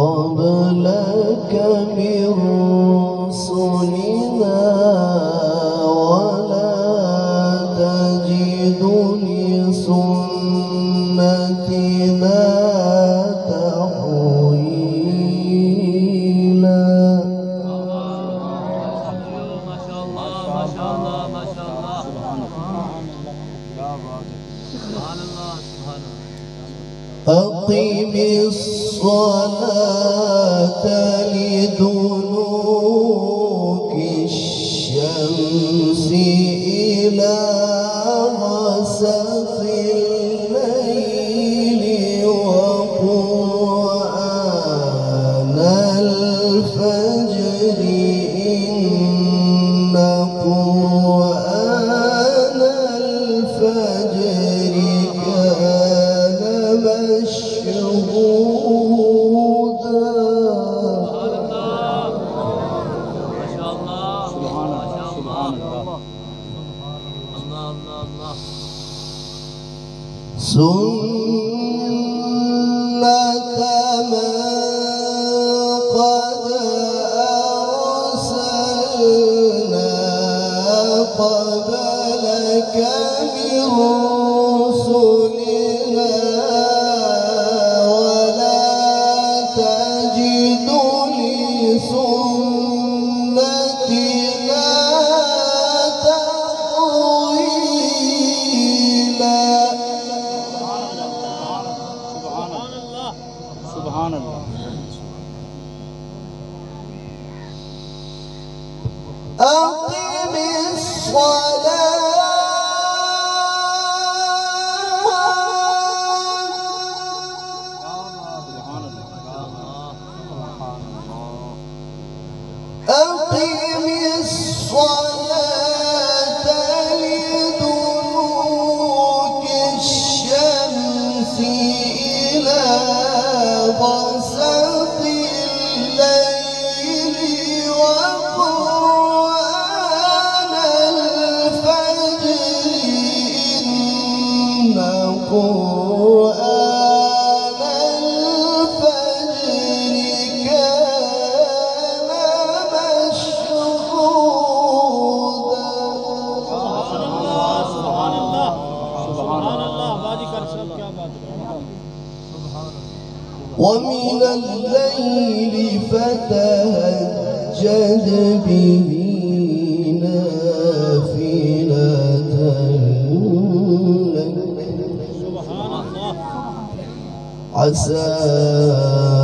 فضلك من ولا تلد one. عسى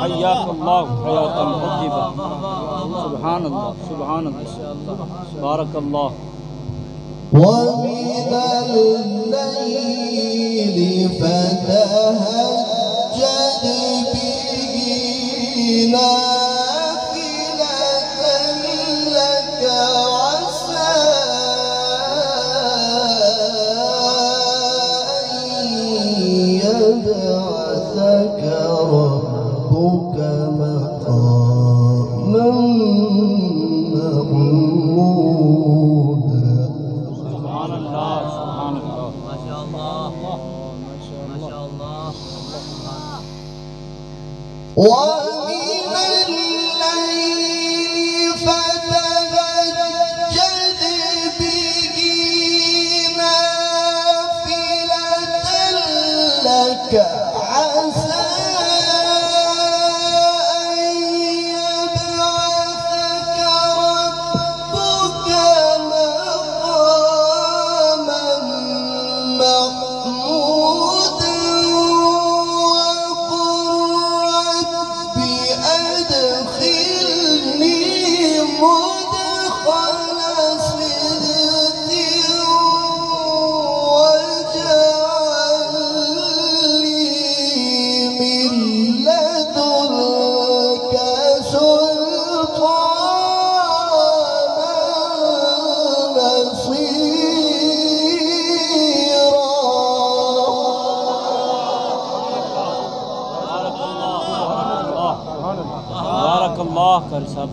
حياك الله حياة طيبة سبحان الله سبحان الله بارك الله ومن الليل فتهجد به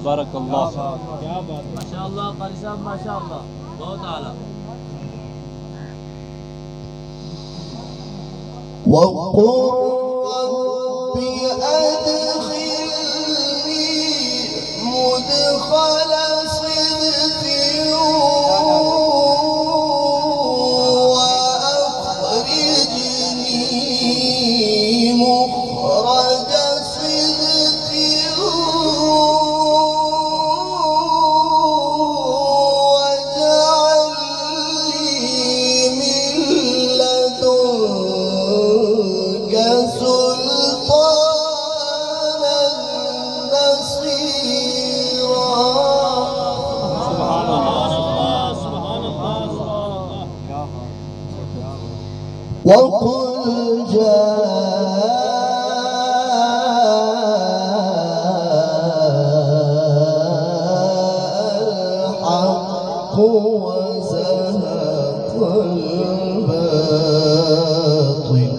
بارك الله ما شاء الله قريسان ما شاء الله. الله تعالى. وقل رب أدري وزهق الباطل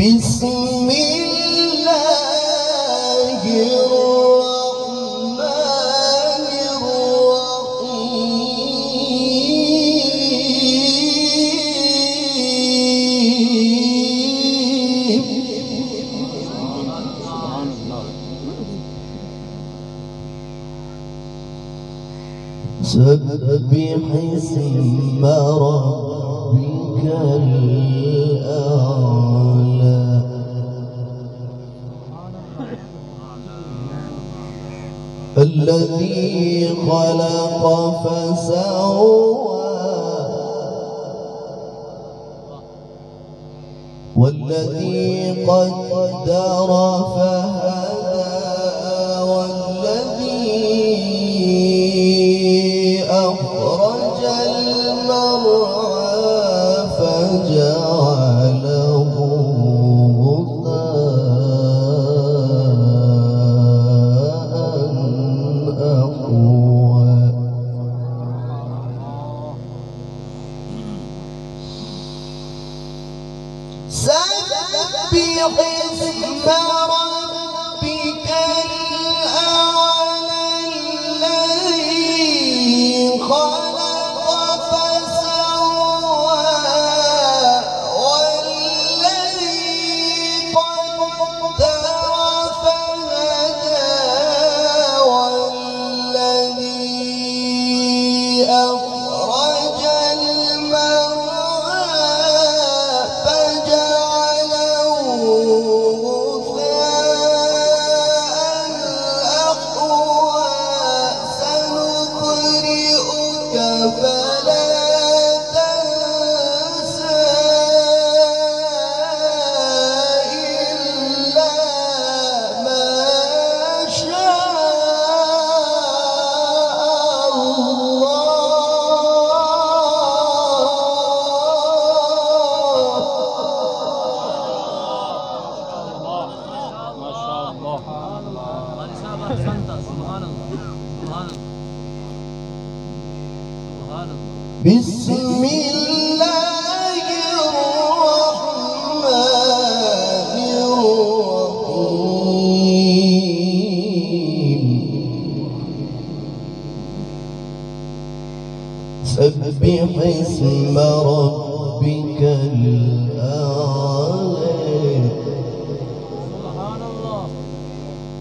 بسم الله الرحمن الرحيم سبح اسم ربك الأعلى الذي خلق فسوى. والذي قدر فسوى Eu Senhor, bênção, بسم الله الرحمن الرحيم. سبح اسم ربك الأعلى.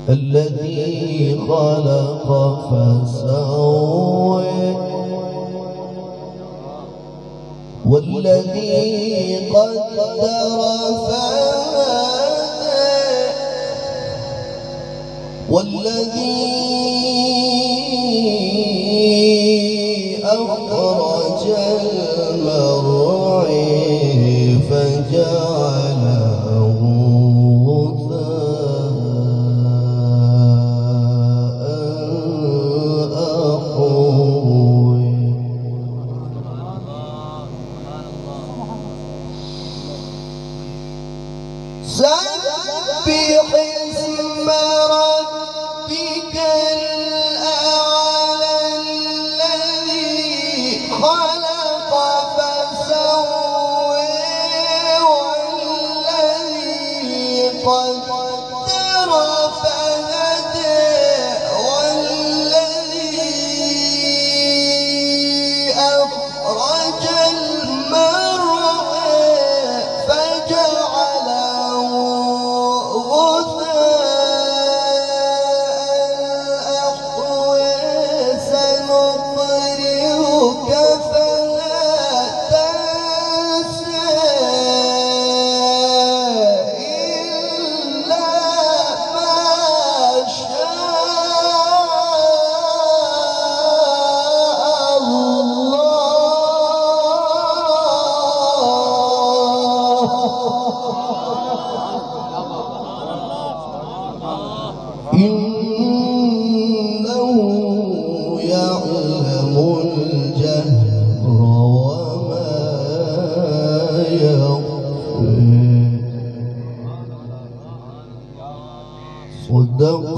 الذي خلق فسوى. الذي قدر فهدى والذي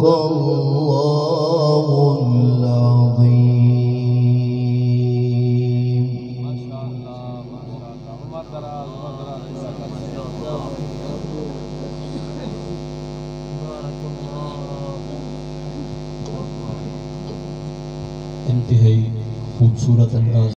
Oh.